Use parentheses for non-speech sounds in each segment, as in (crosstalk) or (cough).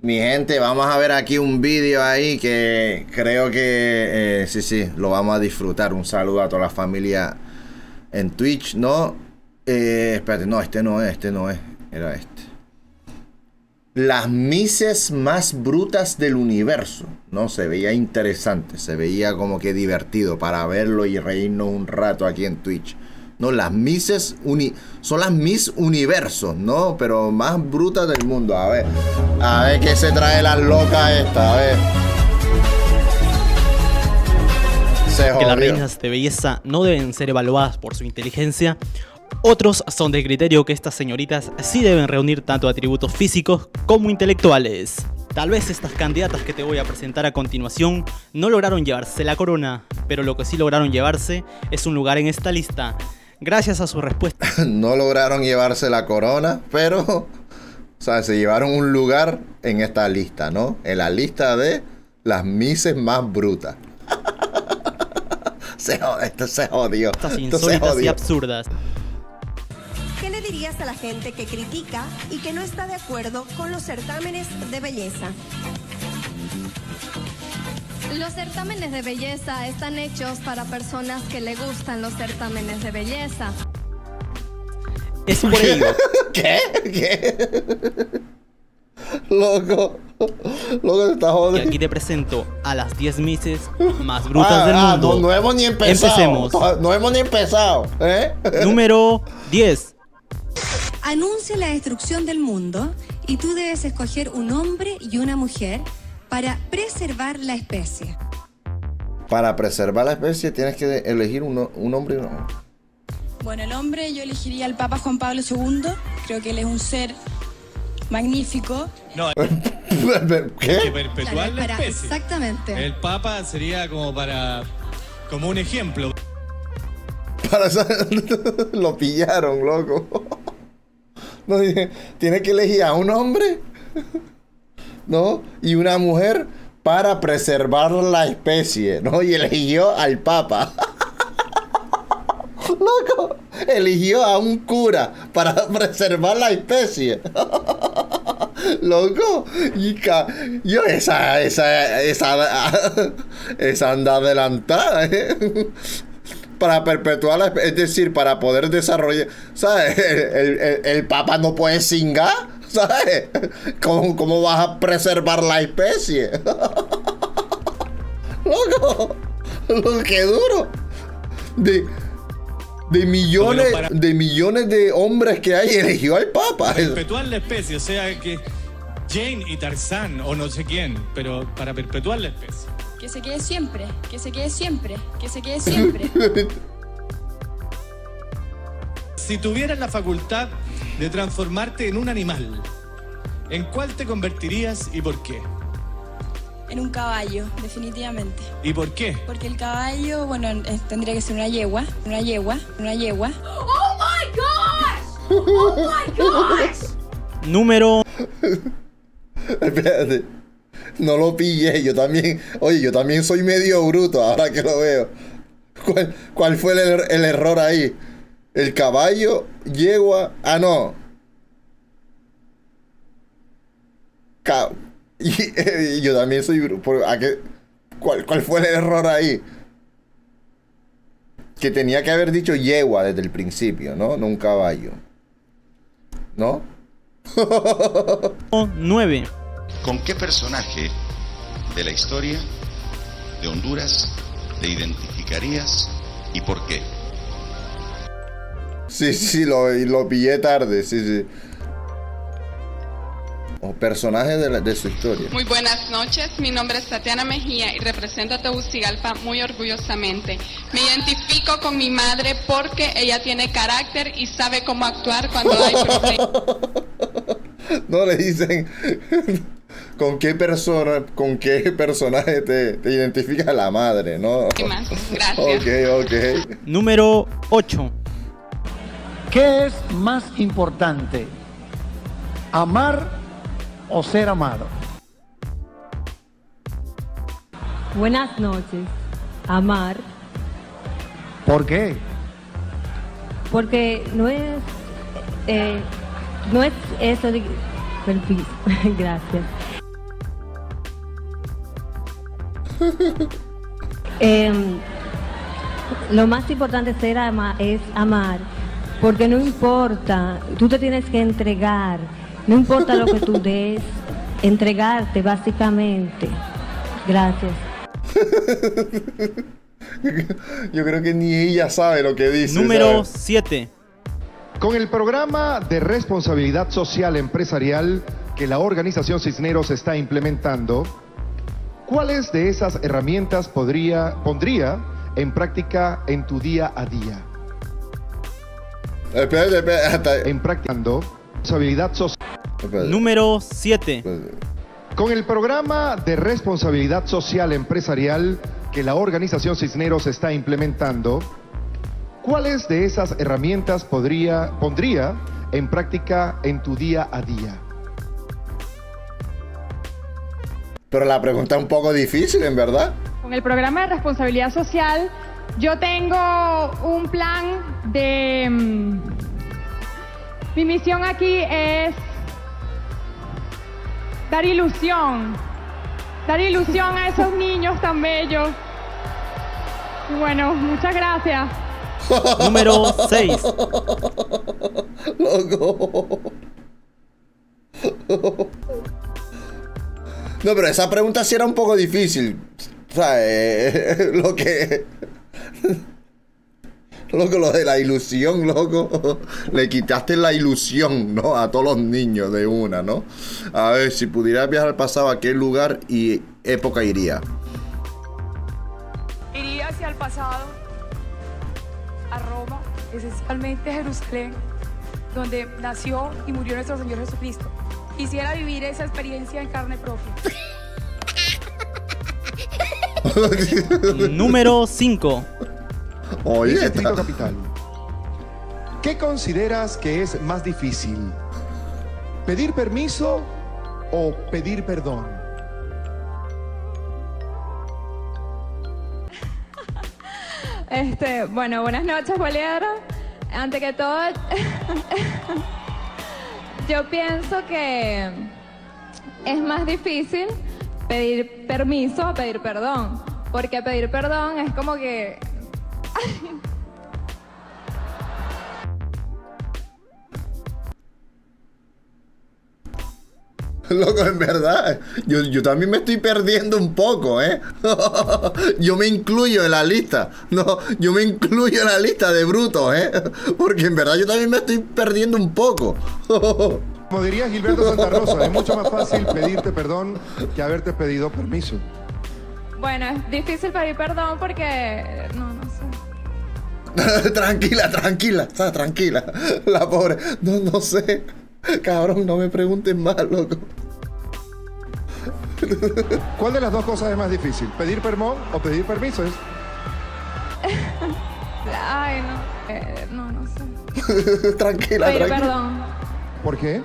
Mi gente, vamos a ver aquí un vídeo ahí que creo que eh, sí, sí, lo vamos a disfrutar. Un saludo a toda la familia en Twitch, ¿no? Eh, espérate, no, este no es, este no es, era este. Las mises más brutas del universo, ¿no? Se veía interesante, se veía como que divertido para verlo y reírnos un rato aquí en Twitch. No, las Misses uni son las Miss Universos, ¿no? Pero más brutas del mundo. A ver, a ver qué se trae la loca esta, a ver. que las reinas de belleza no deben ser evaluadas por su inteligencia. Otros son de criterio que estas señoritas sí deben reunir tanto atributos físicos como intelectuales. Tal vez estas candidatas que te voy a presentar a continuación no lograron llevarse la corona, pero lo que sí lograron llevarse es un lugar en esta lista, gracias a su respuesta. (laughs) no lograron llevarse la corona, pero o sea, se llevaron un lugar en esta lista, ¿no? En la lista de las mises más brutas. (laughs) se esto se jodió. Estas insólitas y absurdas. ¿Qué le dirías a la gente que critica y que no está de acuerdo con los certámenes de belleza? Los certámenes de belleza están hechos para personas que le gustan los certámenes de belleza. Es por ello. (laughs) ¿Qué? ¿Qué? Loco. Loco, te está jodiendo. Y aquí te presento a las 10 mises más brutas ah, del ah, mundo. No, no, hemos ni empezado. Empecemos. No hemos ni empezado. ¿eh? Número 10. Anuncia la destrucción del mundo y tú debes escoger un hombre y una mujer para preservar la especie. Para preservar la especie tienes que elegir un, un hombre y una mujer. Bueno, el hombre yo elegiría al Papa Juan Pablo II. Creo que él es un ser magnífico. No, (laughs) ¿Qué? que perpetuar la especie. Exactamente. El Papa sería como para. como un ejemplo. Para (laughs) lo pillaron, loco. (laughs) No, tiene que elegir a un hombre ¿no? Y una mujer para preservar la especie, ¿no? Y eligió al Papa. (laughs) Loco, eligió a un cura para preservar la especie. (laughs) Loco, y yo esa, esa, esa, (laughs) esa anda adelantada, ¿eh? para perpetuar la es decir, para poder desarrollar, ¿sabes? El, el, el Papa no puede singar. (laughs) ¿Sabes? ¿Cómo, ¿Cómo, vas a preservar la especie? (laughs) Loco, lo que duro. De, de millones, de millones de hombres que hay, (laughs) eligió al Papa. perpetuar la especie, o sea que Jane y Tarzán, o no sé quién, pero para perpetuar la especie. Que se quede siempre, que se quede siempre, que se quede siempre. Si tuvieras la facultad de transformarte en un animal, ¿en cuál te convertirías y por qué? En un caballo, definitivamente. ¿Y por qué? Porque el caballo, bueno, tendría que ser una yegua, una yegua, una yegua. ¡Oh my gosh! ¡Oh my (laughs) gosh! Número. (laughs) Espérate. No lo pillé, yo también. Oye, yo también soy medio bruto ahora que lo veo. ¿Cuál, fue el, el error ahí? El caballo, yegua. Ah, no. (laughs) Y, yo también soy. ¿a qué, cuál, ¿Cuál fue el error ahí? Que tenía que haber dicho yegua desde el principio, ¿no? No un caballo. ¿No? (laughs) 9. ¿Con qué personaje de la historia de Honduras te identificarías y por qué? Sí, sí, lo, lo pillé tarde, sí, sí. O personajes de, de, su historia. Muy buenas noches, mi nombre es Tatiana Mejía y represento a Tegucigalpa muy orgullosamente. Me identifico con mi madre porque ella tiene carácter y sabe cómo actuar cuando hay (laughs) problemas. no le dicen (laughs) con qué persona, con qué personaje te, te identifica la madre, ¿no? Gracias. Ok, ok. Número 8. ¿Qué es más importante? ¿Amar o ser amado? Buenas noches. Amar. ¿Por qué? Porque no es, eh, no es eso de... (laughs) Gracias. (laughs) Em, lo más importante ser es amar, porque no importa, tú te tienes que entregar, no importa lo que tú (laughs) des, entregarte básicamente. Gracias. (laughs) Yo creo que ni ella sabe lo que dice. Número 7. Con el programa de responsabilidad social empresarial que la organización Cisneros está implementando, ¿cuáles de esas herramientas podría, pondría en práctica en tu día a día? Espérate, espérate. En practicando responsabilidad social. Número 7. Con el programa de responsabilidad social empresarial que la organización Cisneros está implementando, ¿cuáles de esas herramientas podría, pondría en práctica en tu día a día? Pero la pregunta es un poco difícil, en verdad. Con el programa de responsabilidad social, yo tengo un plan de... Mm, mi misión aquí es dar ilusión, dar ilusión a esos (laughs) niños tan bellos. bueno, muchas gracias. Número 6. Loco. No, pero esa pregunta sí era un poco difícil. O sea, eh, lo que. (laughs) Loco, lo de la ilusión, loco. Le quitaste la ilusión, ¿no? A todos los niños de una, ¿no? A ver, si pudiera viajar al pasado, ¿a qué lugar y época iría? Iría hacia el pasado, a Roma, esencialmente a Jerusalén, donde nació y murió nuestro Señor Jesucristo. Quisiera vivir esa experiencia en carne propia. (laughs) Número 5. Oye, Distrito Capital. ¿Qué consideras que es más difícil? ¿Pedir permiso o pedir perdón? Este, bueno, buenas noches, Poliedro. Ante que todo, (laughs) yo pienso que es más difícil pedir permiso o pedir perdón. Porque pedir perdón es como que (laughs) Loco, en verdad, yo, yo, también me estoy perdiendo un poco, ¿eh? (laughs) yo me incluyo en la lista. No, yo me incluyo en la lista de brutos, ¿eh? (laughs) Porque en verdad yo también me estoy perdiendo un poco. Como diría Gilberto Santa Rosa, es mucho más fácil pedirte perdón que haberte pedido permiso. Bueno, es difícil pedir perdón porque no, no sé. (laughs) tranquila, tranquila, está tranquila. (laughs) La pobre, no, no sé. Cabrón, no me pregunten más, loco. (laughs) ¿Cuál de las dos cosas es más difícil? ¿Pedir perdón o pedir permiso? Ay, no. Eh, no, no sé. tranquila, Pedir tranquila. perdón. ¿Por qué?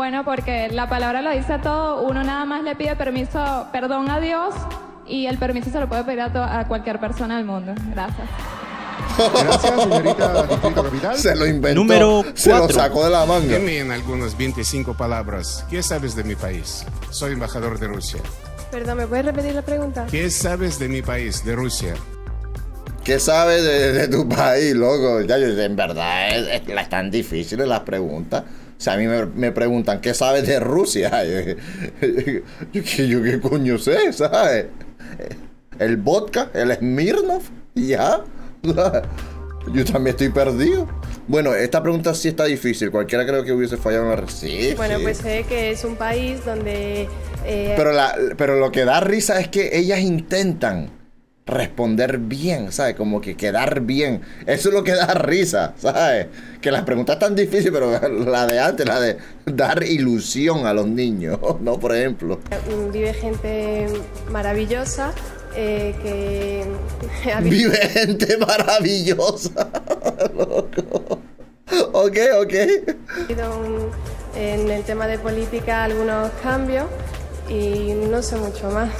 Bueno, porque la palabra lo dice todo. Uno nada más le pide permiso, perdón a Dios y el permiso se lo puede pedir a, to- a cualquier persona del mundo. Gracias. Gracias, señorita Distrito Capital. Se lo inventó. Número Se lo sacó de la manga. Dime en algunas 25 palabras, ¿qué sabes de mi país? Soy embajador de Rusia. Perdón, ¿me puedes repetir la pregunta? ¿Qué sabes de mi país, de Rusia? ¿Qué sabes de, de tu país, loco? Ya, yo- en verdad, es, es- están difíciles las preguntas. O sea, a mí me, me preguntan, ¿qué sabes de Rusia? (laughs) Yo, yo, ¿qué- yo qué coño sé, ¿sabes? El vodka, el Smirnoff, y ya. (laughs) Yo también estoy perdido. Bueno, esta pregunta sí está difícil. Cualquiera creo que hubiese fallado en la... Sí, Bueno, sí. pues sé que es un país donde... eh, Pero, la, pero lo que da risa es que ellas intentan responder bien, ¿sabes? Como que quedar bien. Eso es lo que da risa, ¿sabes? Que las preguntas están difíciles, pero (laughs) la de antes, la de dar ilusión a los niños, (laughs) ¿no? Por ejemplo. vive gente maravillosa eh, que... (laughs) Vive gente maravillosa. loco. Ok, ok. en el tema de política algunos cambios y no sé mucho más.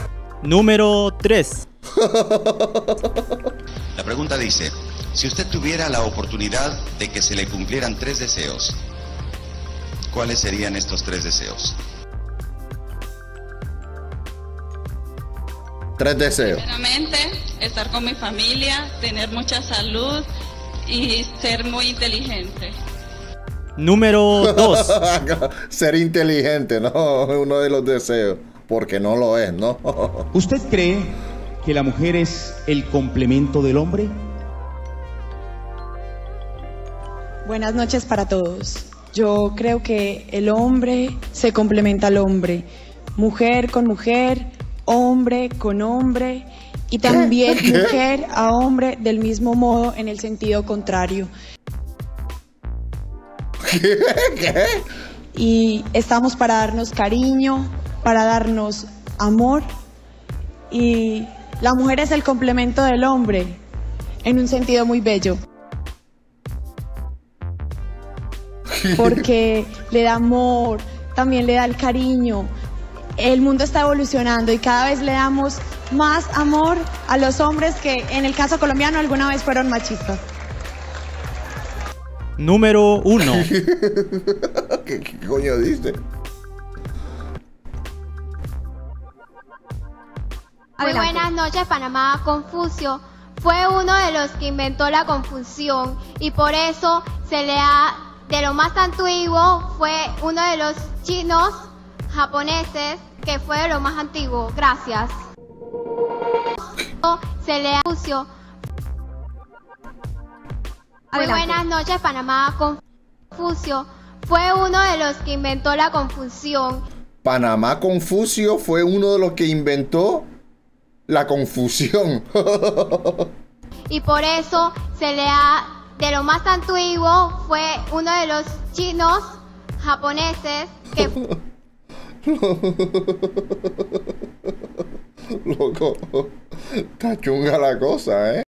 Número 3. (laughs) La pregunta dice, si usted tuviera la oportunidad de que se le cumplieran tres deseos, ¿cuáles serían estos tres deseos? Tres deseos. Primeramente, estar con mi familia, tener mucha salud y ser muy inteligente. Número 2. (laughs) Ser inteligente, ¿no? Uno de los deseos. Porque no lo es, ¿no? ¿Usted cree que la mujer es el complemento del hombre? Buenas noches para todos. Yo creo que el hombre se complementa al hombre, mujer con mujer, hombre con hombre y también mujer a hombre del mismo modo en el sentido contrario. ¿Qué? Y estamos para darnos cariño, para darnos amor y la mujer es el complemento del hombre en un sentido muy bello. (laughs) Porque le da amor, también le da el cariño. El mundo está evolucionando y cada vez le damos más amor a los hombres que en el caso colombiano alguna vez fueron machistas. Número 1. (laughs) ¿Qué, ¿Qué coño Muy buenas noches, Panamá. Confucio fue uno de los que inventó la confusión y por eso se le ha, de lo más antiguo, fue uno de los chinos japoneses que fue de lo más antiguo. Gracias. Se le ha Confucio. Muy buenas noches, Panamá. Confucio fue uno de los que inventó la confusión Panamá Confucio fue uno de los que inventó la confusión. y por eso se le ha, de lo más antiguo, fue uno de los chinos japoneses que (laughs) Loco, está chunga la cosa, ¿eh?